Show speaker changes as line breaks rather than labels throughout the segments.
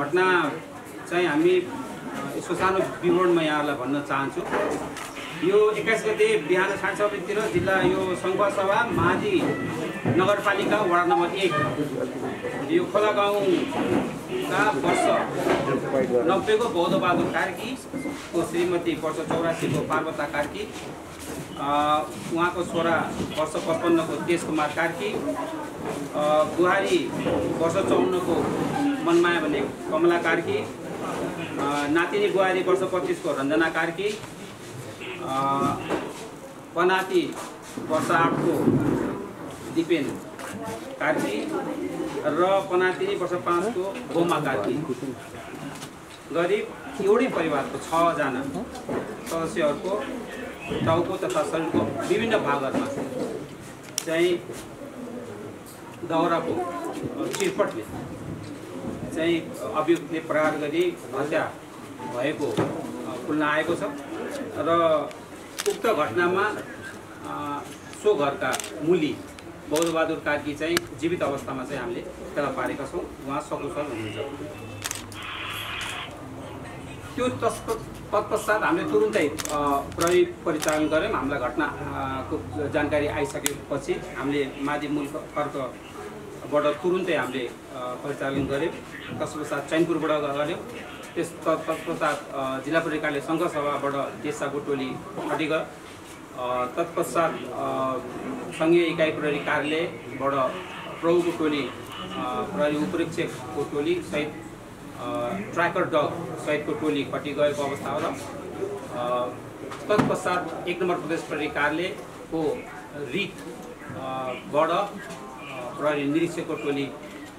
घटना चाहिँ हामी यसको सानो विवरण म यहाँलाई भन्न चाहन्छु। यो एक्काइस गते बिहान साढे छ बजीतिर जिल्ला यो सङ्घसभा महादी नगरपालिका वडा नम्बर एक यो खोला गाउँका वर्ष नब्बेको बौद्धबहादुर कार्कीको श्रीमती वर्ष चौरासीको पार्वता कार्की उहाँको छोरा वर्ष पचपन्नको तेज कुमार कार्की बुहारी वर्ष चौन्नको मनमाया भन्ने कमला कार्की नातिनी बुहारी वर्ष पच्चिसको रञ्जना कार्की पनाती वर्ष आठको दिपेन कार्की र पनातिनी वर्ष पाँचको गोमा कार्की। गरिब एउटै परिवारको छजना सदस्यहरूको टाउको तथा शरीरको विभिन्न भागहरूमा चाहिँ दाउराको चिरपटले चाहिँ अभियुक्तले प्रहार गरी हत्या भएको खुल्न आएको छ र उक्त घटनामा सो घरका मुली बौद्धबहादुर कार्की चाहिँ जीवित अवस्थामा चाहिँ हामीले फेला पारेका छौँ। उहाँ सकुशल हुनुहुन्छ। त्यो तस् तत्पश्चात हामीले तुरुन्तै प्रहरी परिचालन गऱ्यौँ हामीलाई घटनाको जानकारी आइसकेपछि हामीले माधि मूल कर्कबाट तुरुन्तै हामीले परिचालन गऱ्यौँ। तत्पश्चात चैनपुरबाट गऱ्यौँ। त्यस तत्पश्चात जिल्ला प्रहरी कार्यालय सङ्घसभाबाट देशसाको टोली हटी गयो। तत्पश्चात सङ्घीय इकाइ प्रहरी कार्यालयबाट प्रभुको टोली प्रहरी उपरीक्षकको टोली सहित ट्र्याकर डग सहितको टोली खटी गएको अवस्था हो र तत्पश्चात एक नम्बर प्रदेश प्रहरी कार्यालयको रिटबाट प्रहरी निरीक्षकको टोली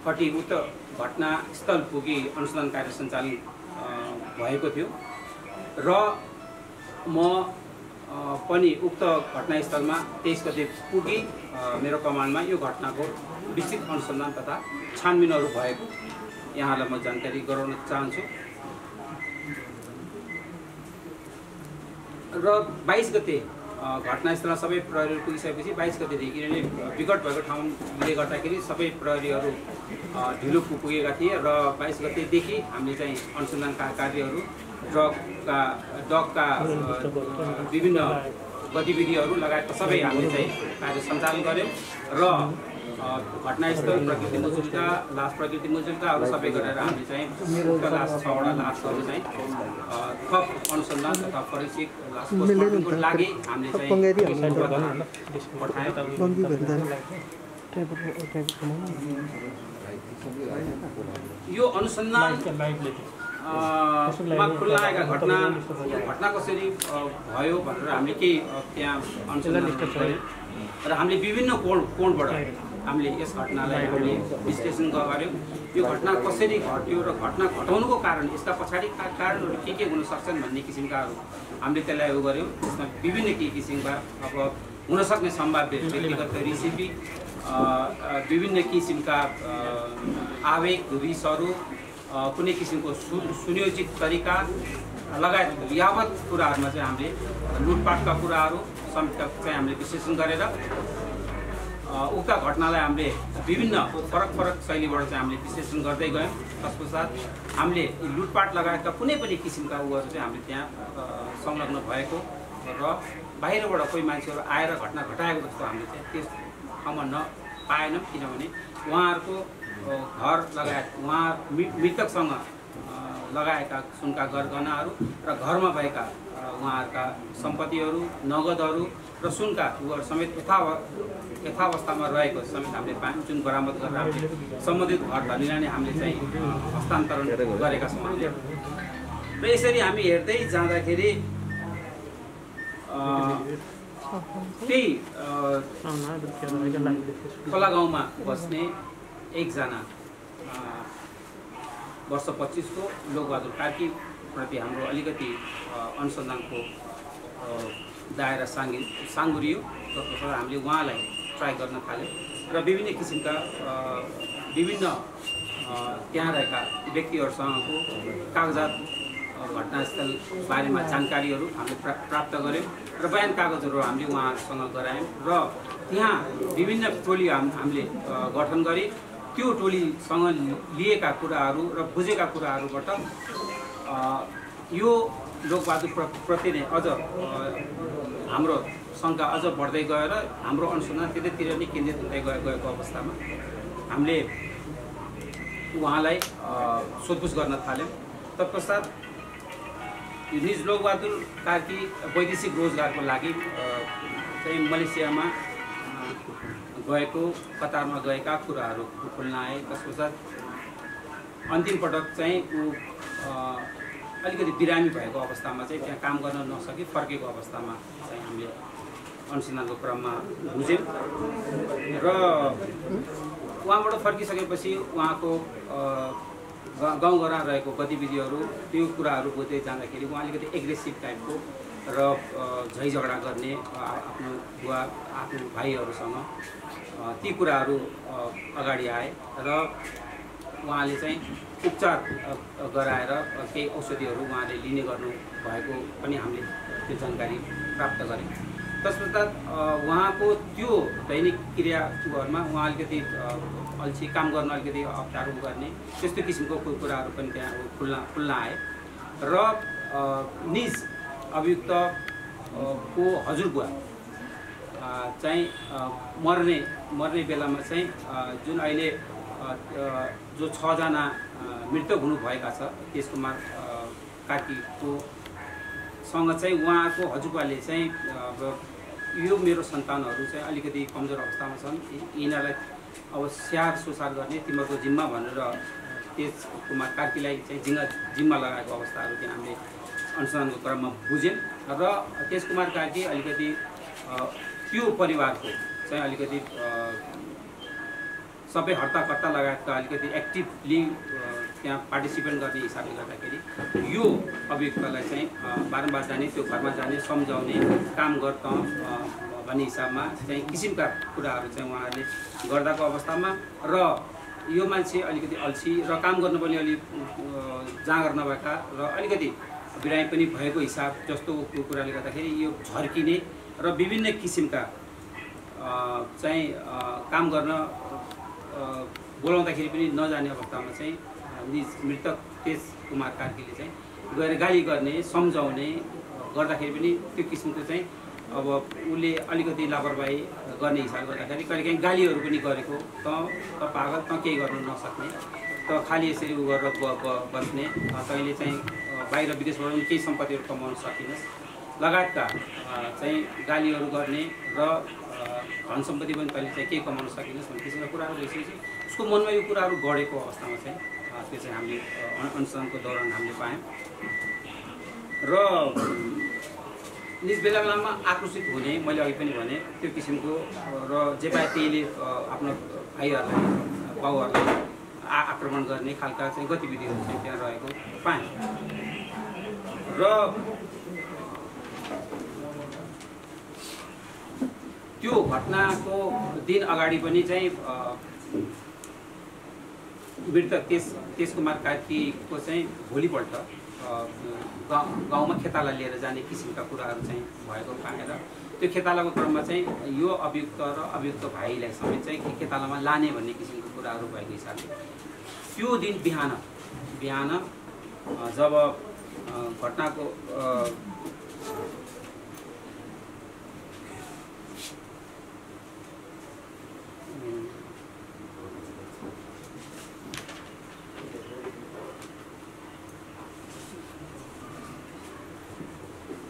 खटी उक्त घटनास्थल पुगी अनुसन्धान कार्य सञ्चालन भएको थियो। र म पनि उक्त घटनास्थलमा तेइस गते पुगी मेरो कमान्डमा यो घटनाको विस्तृत अनुसन्धान तथा छानबिनहरू भएको यहाँलाई म जानकारी गराउन चाहन्छु। र बाइस गते घटनास्थलमा सबै प्रहरीहरू पुगिसकेपछि बाइस गतेदेखि विकट भएको ठाउँले गर्दाखेरि सबै प्रहरीहरू ढिलो पुगेका थिए र बाइस गतेदेखि हामीले चाहिँ अनुसन्धानका कार्यहरू ड्रगका डगका विभिन्न गतिविधिहरू लगायतका सबै हामीले चाहिँ कार्य सञ्चालन गऱ्यौँ र घटनास्थल प्रकृति मुजुल्का लास प्रकृति मुजुल्काहरू सबै गरेर हामीले चाहिँ लास छवटा लासहरू चाहिँ थप अनुसन्धान तथा फोरेन्सिक लास पोस्टमार्टमको लागि हामीले चाहिँ पठायौँ। यो अनुसन्धान मा खुल्ला आएका घटना घटना कसरी भयो भनेर हामीले केही त्यहाँ अनुसन्धान र हामीले विभिन्न कोण कोणबाट हामीले यस घटनालाई हामीले विश्लेषण गऱ्यौँ यो घटना कसरी घट्यो र घटना घटाउनुको कारण यसका पछाडिका कारणहरू के के हुन सक्छन् भन्ने किसिमकाहरू हामीले त्यसलाई उयो गऱ्यौँ त्यसमा विभिन्न के किसिमका अब हुनसक्ने सम्भाव्य व्यक्तिगत रेसिपी विभिन्न किसिमका आवेग रिसहरू कुनै किसिमको सु सुनियोजित तरिका लगायत यावत कुराहरूमा चाहिँ हामीले लुटपाटका कुराहरू समेत चाहिँ हामीले विश्लेषण गरेर उक्त घटनालाई हामीले विभिन्न फरक फरक शैलीबाट चाहिँ हामीले विश्लेषण गर्दै गयौँ। तत्पश्चात हामीले लुटपाट लगायतका कुनै पनि किसिमका उयोहरू चाहिँ हामीले त्यहाँ संलग्न भएको र बाहिरबाट कोही मान्छेहरू आएर घटना घटाएको जस्तो हामीले चाहिँ त्यस ठाउँमा नपाएनौँ किनभने उहाँहरूको घर लगायत उहाँ मृतकसँग लगाएका सुनका गरगहनाहरू र घरमा भएका उहाँहरूका सम्पत्तिहरू नगदहरू र सुनका उयोहरू समेत यथा यथावस्थामा रहेको समेत हामीले पायौँ जुन बरामद गरेर हामीले सम्बन्धित घर धनीलाई नै हामीले चाहिँ हस्तान्तरण गरेका छौँ र यसरी हामी हेर्दै जाँदाखेरि त्यही खोला गाउँमा बस्ने एकजना वर्ष पच्चिसको लोकबहादुर कार्कीप्रति हाम्रो अलिकति अनुसन्धानको दायरा साङ्गी साङ्गुरियो तसर्थ हामीले उहाँलाई ट्राई गर्न थाल्यौँ र विभिन्न किसिमका विभिन्न त्यहाँ रहेका व्यक्तिहरूसँगको कागजात घटनास्थल बारेमा जानकारीहरू हामीले प्रा प्राप्त गऱ्यौँ र बयान कागजहरू हामीले उहाँसँग गरायौँ र त्यहाँ विभिन्न टोली हाम हामीले गठन गरी। त्यो टोलीसँग लिएका कुराहरू र बुझेका कुराहरूबाट यो लोकबहादुर प्र प्रति नै अझ हाम्रो शङ्का अझ बढ्दै गएर हाम्रो अनुसन्धान त्यतैतिर नै केन्द्रित हुँदै गए गएको अवस्थामा। हामीले उहाँलाई सोधपुछ गर्न थाल्यौँ। तत्पश्चात निज लोकबहादुर कार्की वैदेशिक रोजगारको लागि चाहिँ मलेसियामा गएको कतारमा गएका कुराहरू खुल्न आए तत्पश्चात अन्तिम पटक चाहिँ ऊ अलिकति बिरामी भएको अवस्थामा चाहिँ त्यहाँ काम गर्न नसकी फर्केको अवस्थामा चाहिँ हामीले अनुसन्धानको क्रममा बुझ्यौँ। र उहाँबाट फर्किसकेपछि उहाँको गाउँघरमा रहेको गतिविधिहरू त्यो कुराहरू बुझ्दै जाँदाखेरि उहाँ अलिकति एग्रेसिभ टाइपको र झै झगडा गर्ने आफ्नो बुवा आफ्नो भाइहरूसँग ती कुराहरू अगाडि आए र उहाँले चाहिँ उपचार गराएर केही औषधिहरू उहाँले लिने गर्नु भएको पनि हामीले त्यो जानकारी प्राप्त गरेँ तत्पश्चात अ, उहाँको त्यो दैनिक क्रियाहरूमा उहाँ अलिकति अल्छी काम गर्न अलिकति अप्ठ्यारो गर्ने त्यस्तो किसिमको कुराहरू पनि त्यहाँ खुल्न खुल्न आए। र निज अभियुक्त को हजुरबुवा चाहिँ मर्ने मर्ने बेलामा चाहिँ जुन अहिले जो छजना मृतक हुनुभएका छ तेज कुमार कार्कीको सँग चाहिँ उहाँको हजुरबाले चाहिँ यो मेरो सन्तानहरू चाहिँ अलिकति कमजोर अवस्थामा छन्। यिनीहरूलाई अब स्याहार सुसार गर्ने तिमीहरूको जिम्मा भनेर तेज कुमार कार्कीलाई चाहिँ जिम्मा जिम्मा लगाएको अवस्थाहरू त्यहाँ हामीले अनुसन्धानको क्रममा बुझ्यौँ। र तेज कुमार कार्की अलिकति त्यो परिवारको चाहिँ अलिकति सबै हर्ताकर्ता लगायतका अलिकति एक्टिभली त्यहाँ पार्टिसिपेट गर्ने हिसाबले गर्दाखेरि यो अभियुक्तलाई चाहिँ बारम्बार जाने त्यो घरमा जाने सम्झाउने काम गर त अ, भन्ने हिसाबमा चाहिँ किसिमका कुराहरू चाहिँ उहाँहरूले गर्दाको अवस्थामा र यो मान्छे अलिकति अल्छी र काम गर्नु पनि अलिक जाँगर नभएका र अलिकति बिरामी पनि भएको हिसाब जस्तो कुराले गर्दाखेरि यो झर्किने र विभिन्न किसिमका चाहिँ काम गर्न बोलाउँदाखेरि पनि नजाने अवस्थामा चाहिँ निज मृतक तेज कुमार कार्कीले चाहिँ गएर गाली गर्ने सम्झाउने गर्दाखेरि पनि त्यो किसिमको चाहिँ अब उसले अलिकति लापरवाही गर्ने हिसाब गर्दाखेरि कहिलेकाहीँ गालीहरू पनि गरेको त पागल त केही गर्नु नसक्ने त खालि यसरी उ गरेर बस्ने तैँले चाहिँ बाहिर विदेशबाट पनि केही सम्पत्तिहरू कमाउन सकिनस्। लगायतका चाहिँ गालीहरू गर्ने र धन सम्पत्ति पनि तैँले चाहिँ केही कमाउन सकिनस् भन्ने किसिमका कुराहरू भइसकेपछि उसको मनमा यो कुराहरू गढेको अवस्थामा चाहिँ त्यो चाहिँ हामीले अनुसन्धानको दौरान हामीले पायौँ। र निज बेला बेलामा आक्रोशित हुने मैले अघि पनि भने त्यो किसिमको र जे पाए त्यहीले आफ्नो भाइहरूलाई बाउहरूलाई आ आक्रमण गर्ने खालका चाहिँ गतिविधिहरू चाहिँ त्यहाँ रहेको पाएँ र त्यो घटनाको दिन अगाडि पनि चाहिँ मृतक तेज तेज कुमार कार्कीको चाहिँ भोलिपल्ट गाउँ गाउँमा खेताला लिएर जाने किसिमका कुराहरू चाहिँ भएको पाएर त्यो खेतालाको क्रममा चाहिँ यो अभियुक्त र अभियुक्त भाइलाई समेत चाहिँ खेतालामा लाने भन्ने किसिमको कुराहरू भएको हिसाबले त्यो दिन बिहान बिहान जब घटनाको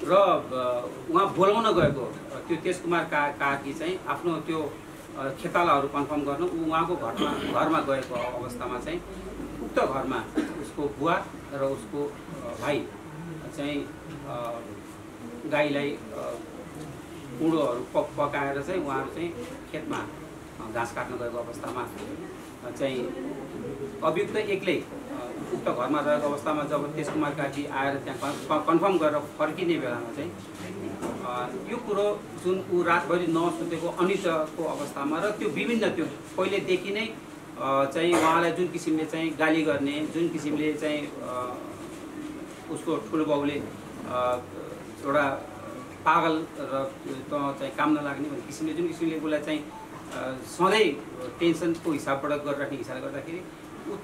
र उहाँ बोलाउन गएको त्यो तेज कुमार का कार्की चाहिँ आफ्नो त्यो खेतालाहरू कन्फर्म गर्नु ऊ उहाँको घरमा घरमा गएको अवस्थामा चाहिँ उक्त घरमा उसको बुवा र उसको भाइ चाहिँ गाईलाई कुँडोहरू प पकाएर चाहिँ उहाँहरू चाहिँ खेतमा घाँस काट्न गएको अवस्थामा चाहिँ अभियुक्त एक्लै उक्त घरमा रहेको अवस्थामा जब तेज कुमार कार्की आएर त्यहाँ कन्फर्म गरेर फर्किने बेलामा चाहिँ यो कुरो जुन ऊ रातभरि नसुतेको अनितको अवस्थामा र त्यो विभिन्न त्यो पहिलेदेखि नै चाहिँ उहाँलाई जुन किसिमले चाहिँ गाली गर्ने जुन किसिमले चाहिँ उसको ठुलो बाउले एउटा पागल र त चाहिँ काम नलाग्ने भन्ने किसिमले जुन किसिमले उसलाई चाहिँ सधैँ टेन्सनको हिसाबबाट गरिराख्ने हिसाबले गर्दाखेरि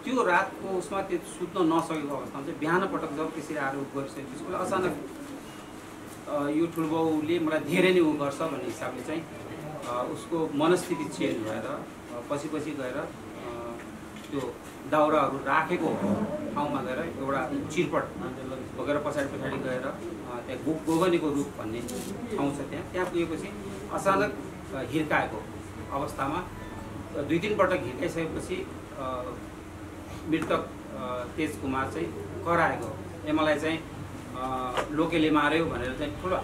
त्यो रातको उसमा त्यो सुत्न नसकेको अवस्थामा चाहिँ बिहान पटक जब त्यसरी आएर ऊ गरिसकेपछि उसलाई अचानक यो ठुलो बाउले मलाई धेरै नै ऊ गर्छ भन्ने हिसाबले चाहिँ उसको मनस्थिति चेन्ज भएर पछि पछि गएर त्यो दाउराहरू राखेको ठाउँमा गएर एउटा चिरपट बोकेर पछाडि पछाडि गएर त्यहाँ गो गोगनीको रूप भन्ने ठाउँ छ त्यहाँ। त्यहाँ पुगेपछि अचानक हिर्काएको अवस्थामा दुई तिन पटक हिर्काइसकेपछि मृतक तेज कुमार चाहिँ कराएको ए मलाई चाहिँ लोकेले मार्यो भनेर चाहिँ ठुलो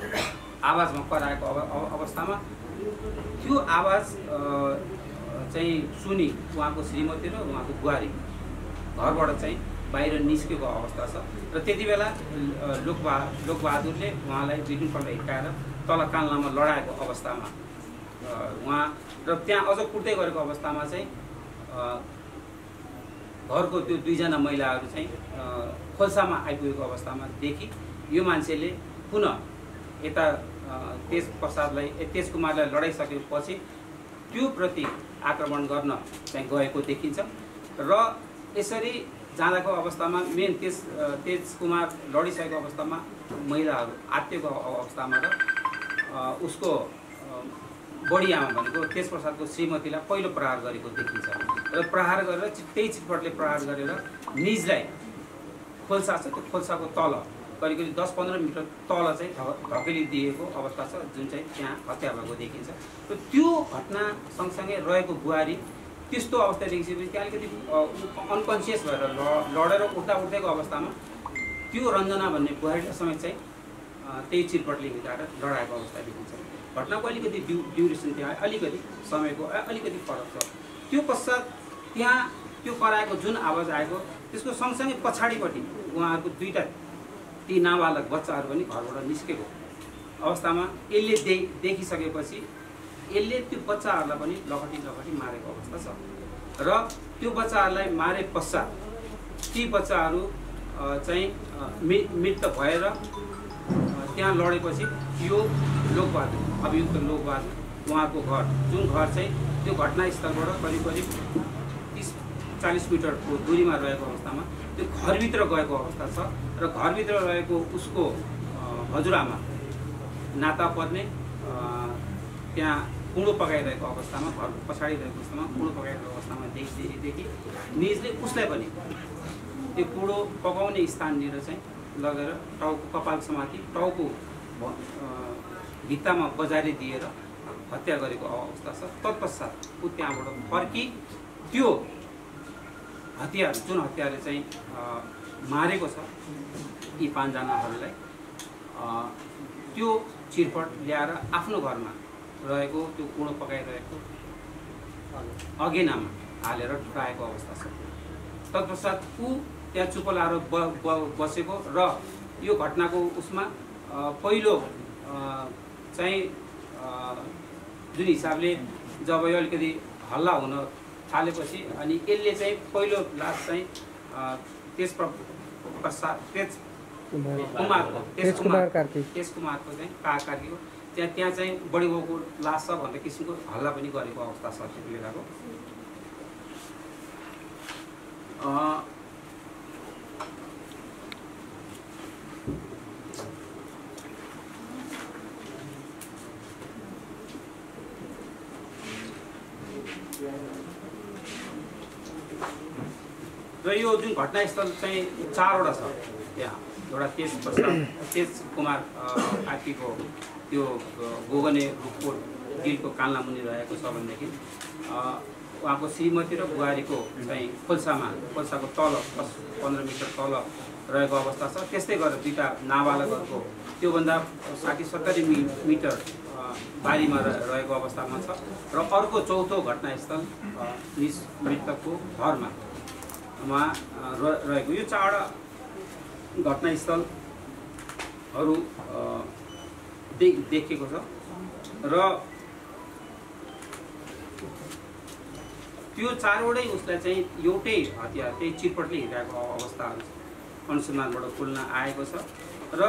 आवाजमा कराएको अव अव- अवस्थामा त्यो आवाज चाहिँ सुनि उहाँको श्रीमती र उहाँको बुहारी घरबाट चाहिँ बाहिर निस्केको अवस्था छ। र त्यति बेला लोकबहा लोकबहादुरले उहाँलाई दुई तिनपल्ट हिर्काएर तल कान्लामा लडाएको अवस्थामा उहाँ र त्यहाँ अझ कुट्दै गरेको अवस्थामा चाहिँ घरको त्यो दुईजना महिलाहरू चाहिँ खोल्सामा आइपुगेको अवस्थामा देखि यो मान्छेले पुनः यता तेज प्रसादलाई तेज कुमारलाई लडाइसकेपछि त्यो प्रति आक्रमण गर्न चाहिँ गएको देखिन्छ र यसरी जाँदाको अवस्थामा मेन तेज तेज कुमार लडिसकेको अवस्थामा महिलाहरू आत्तिएको अवस्थामा र उसको बढी आमा भनेको तेज प्रसादको श्रीमतीलाई पहिलो प्रहार गरेको देखिन्छ। र प्रहार गरेर त्यही चिटपटले प्रहार गरेर निजलाई खोल्सा छ त्यो खोल्साको तल करिब करिब दस पन्ध्र मिटर तल चाहिँ ध- धकेलिदिएको अवस्था छ जुन चाहिँ त्यहाँ हत्या भएको देखिन्छ। र त्यो घटना सँगसँगै रहेको बुहारी त्यस्तो अवस्था देखिसकेपछि त्यहाँ अलिकति अनकन्सियस भएर लडेर उठ्दा उठ्दैको अवस्थामा त्यो रञ्जना भन्ने बुहारीलाई समेत चाहिँ त्यही चिरपटले हिँडाएर लडाएको अवस्था देखिन्छ। घटनाको अलिकति ड्यु ड्युरेसन त्यहाँ अलिकति समयको अलिकति फरक छ। त्यो पश्चात त्यहाँ त्यो कराएको जुन आवाज आएको त्यसको सँगसँगै पछाडिपट्टि उहाँहरूको दुईवटा ती नाबालक बच्चाहरू पनि घरबाट निस्केको अवस्थामा यसले दे देखिसकेपछि यसले त्यो बच्चाहरूलाई पनि लखटी लखटी मारेको अवस्था छ। र त्यो बच्चाहरूलाई मारे पश्चात ती बच्चाहरू चाहिँ मृत भएर त्यहाँ लडेपछि यो लोकबहादुर अभियुक्त लोकबहादुर उहाँको घर जुन घर चाहिँ त्यो घटनास्थलबाट करिब करिब तिस चालिस मिटरको दुरीमा रहेको अवस्थामा त्यो घरभित्र गएको अवस्था छ र घरभित्र रहेको उसको हजुरआमा नाता पर्ने त्यहाँ कुँडो पकाइरहेको अवस्थामा घर पछाडि रहेको अवस्थामा कुँडो पकाइरहेको अवस्थामा देखि देखि निजले उसलाई पनि त्यो कुँडो पकाउने स्थाननिर चाहिँ लगेर टाउको कपाल समाति टाउको भित्तामा बजारी दिएर हत्या गरेको अवस्था छ। तत्पश्चात ऊ त्यहाँबाट फर्की त्यो हतियार जुन हतियारले चाहिँ मारेको छ यी पाँचजनाहरूलाई त्यो चिरपट ल्याएर आफ्नो घरमा रहेको त्यो कुँडो पकाइरहेको अगेनामा हालेर ढुकाएको अवस्था छ। तत्पश्चात ऊ त्यहाँ चुप लाएर ब ब- बसेको र यो घटनाको उसमा पहिलो चाहिँ जुन हिसाबले जब यो अलिकति हल्ला हुन थालेपछि अनि यसले चाहिँ पहिलो लास चाहिँ प्र- प्रसाद तेज कुमारको
तेज कुमार कार्की।
तेज कुमारको चाहिँ का कार्कीको त्यहाँ त्यहाँ चाहिँ बढी बाउको लास छ भन्ने किसिमको हल्ला पनि गरेको अवस्था छ त्यति बेलाको। यो जुन घटनास्थल चाहिँ चारवटा छ त्यहाँ एउटा तेज प्रसाद तेज कुमार आर्कीको त्यो गोगने रुखको डिलको कान्ला मुनि रहेको छ भनेदेखि उहाँको श्रीमती र बुहारीको चाहिँ खोल्सामा खोल्साको तल दस पन्ध्र मिटर तल रहेको अवस्था छ। त्यस्तै गरेर दुईवटा नाबालकहरूको त्योभन्दा साठी सत्तरी मि मिटर बारीमा रहेको अवस्थामा छ। र अर्को चौथो घटनास्थल मृतकको घरमा। मा रहेको। यो चारवटा घटनास्थलहरू दे देखिएको छ। र त्यो चारवटै उसलाई चाहिँ एउटै हतियार त्यही चिरपटले हिँडाएको अवस्थाहरू अनुसन्धानबाट खुल्न आएको छ। र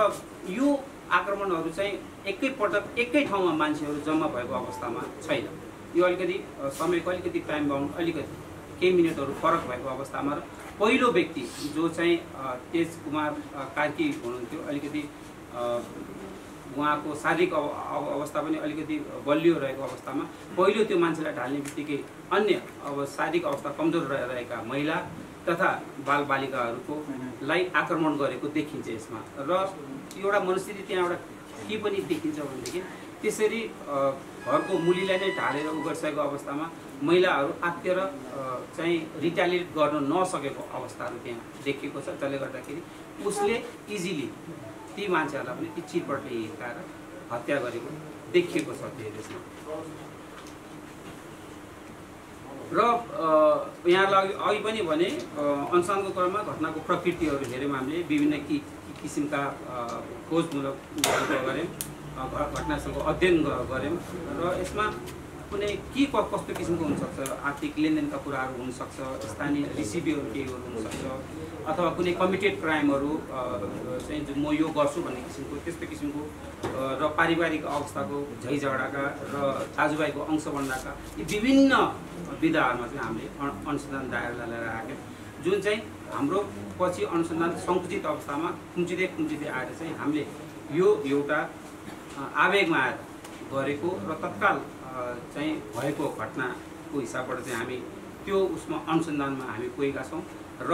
यो आक्रमणहरू चाहिँ एकैपटक एकै ठाउँमा मान्छेहरू जम्मा भएको अवस्थामा छैन। यो अलिकति समयको अलिकति टाइम बााउन्ड अलिकति केही मिनटहरू फरक भएको अवस्थामा र पहिलो व्यक्ति जो चाहिँ तेज कुमार कार्की हुनुहुन्थ्यो अलिकति उहाँको शारीरिक अव अव- अवस्था पनि अलिकति बलियो रहेको अवस्थामा पहिलो त्यो मान्छेलाई ढाल्ने बित्तिकै अन्य अब शारीरिक अवस्था कमजोर रहे- रहेका महिला तथा बालबालिकाहरूको लाई आक्रमण गरेको देखिन्छ यसमा। र एउटा मनस्थिति त्यहाँ एउटा के पनि देखिन्छ भनेदेखि त्यसरी घरको मुलीलाई नै ढालेर उ गरिसकेको अवस्थामा महिलाहरू आत्तिएर चाहिँ रिटालिएट गर्न नसकेको अवस्थाहरू त्यहाँ देखिएको छ। जसले गर्दाखेरि उसले इजिली ती मान्छेहरूलाई पनि ती चिरपटले हिर्काएर हत्या गरेको देखिएको छ त्यो त्यसमा र यहाँलाई अघि पनि भने अ, अनुसन्धानको क्रममा घटनाको प्रकृतिहरू हेऱ्यौँ हामीले विभिन्न कि किसिमका खोजमूलक गऱ्यौँ घटनास्थलको अध्ययन गऱ्यौँ र यसमा कुनै के कस्तो किसिमको हुनसक्छ? आर्थिक लेनदेनका कुराहरू हुनसक्छ स्थानीय रिसिभीहरू केहीहरू हुनसक्छ अथवा कुनै कमिटेड क्राइमहरू चाहिँ म यो गर्छु भन्ने किसिमको त्यस्तो किसिमको र पारिवारिक अवस्थाको झैझगडाका र दाजुभाइको अंश बन्दाका यी विभिन्न विधाहरूमा चाहिँ हामीले अनु- अनुसन्धान दायरालाई लिएर राख्यौँ। जुन चाहिँ हाम्रो पछि अनुसन्धान सङ्कुचित अवस्थामा खुम्चिँदै खुम्चिँदै आएर चाहिँ हामीले यो एउटा आवेगमा आएर गरेको र तत्काल चाहिँ भएको घटनाको हिसाबबाट चाहिँ हामी त्यो उसमा अनुसन्धानमा हामी पुगेका छौँ र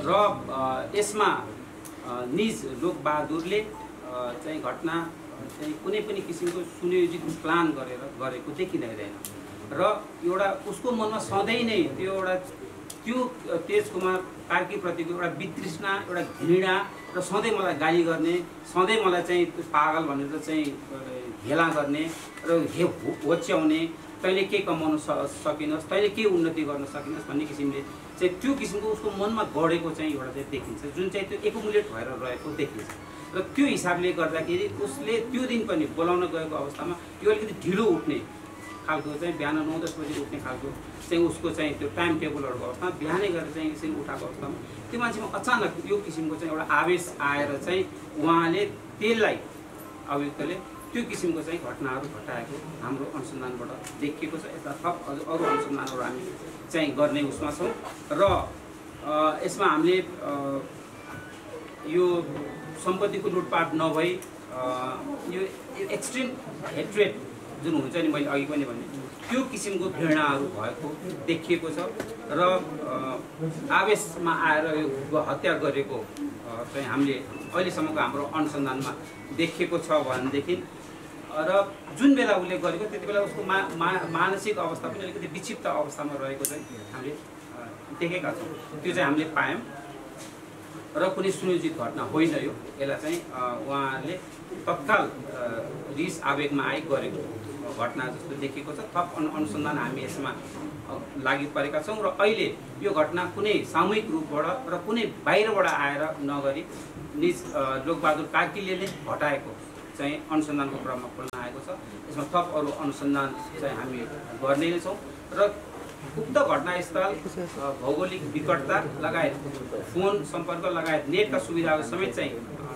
र यसमा निज लोकबहादुरले चाहिँ घटना चाहिँ कुनै पनि किसिमको सुनियोजित प्लान गरेर गरेको देखिँदैन र एउटा उसको मनमा सधैँ नै त्यो एउटा त्यो तेज कुमार कार्कीप्रतिको एउटा वितृष्णा एउटा घृणा र सधैँ मलाई गाली गर्ने सधैँ मलाई चाहिँ पागल भनेर चाहिँ हेला गर्ने र हे होच्याउने तैँले केही कमाउन सकिनस् तैँले के उन्नति गर्न सकिनस् भन्ने किसिमले चाहिँ त्यो किसिमको उसको मनमा गढेको चाहिँ एउटा चाहिँ देखिन्छ जुन चाहिँ त्यो एकुमुलेट भएर रहेको देखिन्छ। र त्यो हिसाबले गर्दाखेरि उसले त्यो दिन पनि बोलाउन गएको अवस्थामा यो अलिकति ढिलो उठ्ने खालको चाहिँ बिहान नौ दस बजी उठ्ने खालको चाहिँ उसको चाहिँ त्यो टाइम टेबलहरूको अवस्थामा बिहानै गरेर चाहिँ यसरी उठाएको अवस्थामा त्यो मान्छेमा अचानक यो किसिमको चाहिँ एउटा आवेश आएर चाहिँ उहाँले त्यसलाई अभियुक्तले त्यो किसिमको चाहिँ घटनाहरू घटाएको हाम्रो अनुसन्धानबाट देखिएको छ। यता थप अरू अनुसन्धानहरू हामी चाहिँ गर्ने उसमा छौँ। र यसमा हामीले यो सम्पत्तिको लुटपाट नभई यो एक्सट्रिम हेट्रेड जुन हुन्छ नि मैले अघि पनि भने त्यो किसिमको घृणाहरू भएको देखिएको छ र आवेशमा आएर यो हत्या गरेको चाहिँ हामीले अहिलेसम्मको हाम्रो अनुसन्धानमा देखिएको छ भनेदेखि र जुन बेला उसले गरेको त्यति बेला उसको मा मा मानसिक अवस्था पनि अलिकति विक्षिप्त अवस्थामा रहेको चाहिँ हामीले देखेका छौँ। त्यो चाहिँ हामीले पायौँ। र कुनै सुनियोजित घटना होइन यो। यसलाई चाहिँ उहाँले तत्काल रिस आवेगमा आइ गरेको घटना जस्तो देखिएको छ। थप अनु अनुसन्धान हामी यसमा लागि परेका छौँ र अहिले यो घटना कुनै सामूहिक रूपबाट र कुनै बाहिरबाट आएर नगरी निज लोकबहादुर कार्कीले नै घटाएको चाहिँ अनुसन्धानको क्रममा खोल्न आएको छ। यसमा थप अरू अनुसन्धान चाहिँ हामी गर्ने नै छौँ र उक्त घटनास्थल भौगोलिक विकटता लगायत फोन सम्पर्क लगायत नेटका सुविधाहरू समेत चाहिँ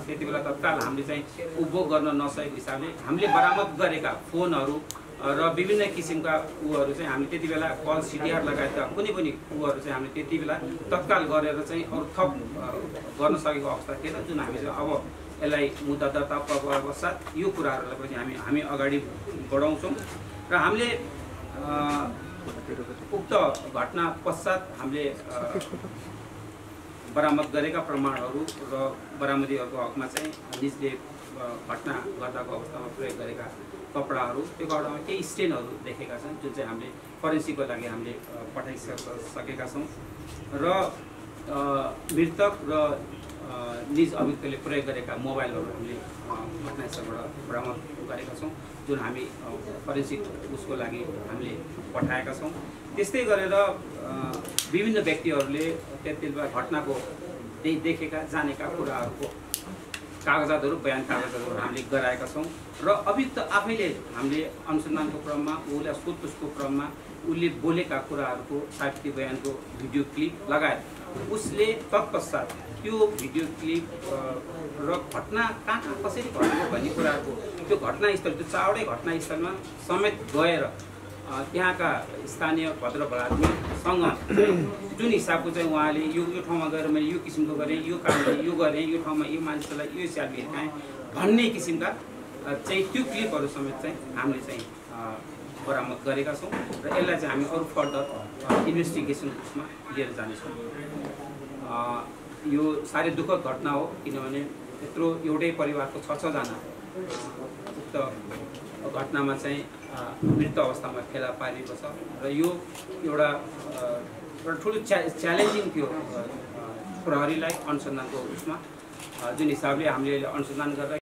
त्यति बेला तत्काल हामीले चाहिँ उपभोग गर्न नसकेको हिसाबले हामीले बरामद गरेका फोनहरू र विभिन्न किसिमका उहरू चाहिँ हामी त्यति बेला कल सिडिआर लगायतका कुनै पनि उहरू चाहिँ हामीले त्यति बेला तत्काल गरेर चाहिँ अरू थप गर्न सकेको अवस्था थिएन जुन हामी चाहिँ अब यसलाई मुद्दा दर्ता पश्चात यो कुराहरूलाई पनि हामी हामी अगाडि बढाउँछौँ। र हामीले उक्त घटना पश्चात हामीले बरामद गरेका प्रमाणहरू र बरामदीहरूको हकमा चाहिँ निजले घटना गर्दाको अवस्थामा प्रयोग गरेका कपडाहरू त्यो कपडामा केही स्टेनहरू देखेका छन् जुन चाहिँ हामीले फरेन्सिकको लागि हामीले पठाइसकेका छौँ। र मृतक र निज अभियुक्तले प्रयोग गरेका मोबाइलहरू हामीले घटनास्थलबाट बरामद गरेका छौँ जुन हामी फरेन्सिक उसको लागि हामीले पठाएका छौँ। त्यस्तै गरेर विभिन्न व्यक्तिहरूले त्यति बेला घटनाको दे- देखेका जानेका कुराहरूको कागजातहरू बयान कागजातहरू हामीले गराएका छौँ। र अभियुक्त आफैले हामीले अनुसन्धानको क्रममा उसलाई सोधपुछको क्रममा उसले बोलेका कुराहरूको साहित्य बयानको भिडियो क्लिप लगायत उसले तत्पश्चात त्यो भिडियो क्लिप र घटना कहाँ कहाँ कसरी घटेको भन्ने कुराहरूको त्यो घटनास्थल त्यो चावडै घटनास्थलमा समेत गएर त्यहाँका स्थानीय भद्र भलादमीसँग जुन हिसाबको चाहिँ उहाँले यो यो ठाउँमा गएर मैले यो किसिमको गरेँ यो काम गरेँ यो गरेँ यो ठाउँमा यो मान्छेलाई यो हिसाब हिर्काएँ भन्ने किसिमका चाहिँ त्यो क्लिपहरू समेत चाहिँ हामीले चाहिँ बरामद गरेका छौँ र यसलाई चाहिँ हामी अरू फर्दर इन्भेस्टिगेसन उसमा लिएर जानेछौँ। यो साह्रै दुःखद घटना हो किनभने यत्रो एउटै परिवारको छ छजना उक्त घटनामा चाहिँ मृत अवस्थामा फेला पारिएको छ र यो एउटा एउटा ठुलो च्या च्यालेन्जिङ थियो प्रहरीलाई अनुसन्धानको उसमा। जुन हिसाबले हामीले अहिले अनुसन्धान गरेर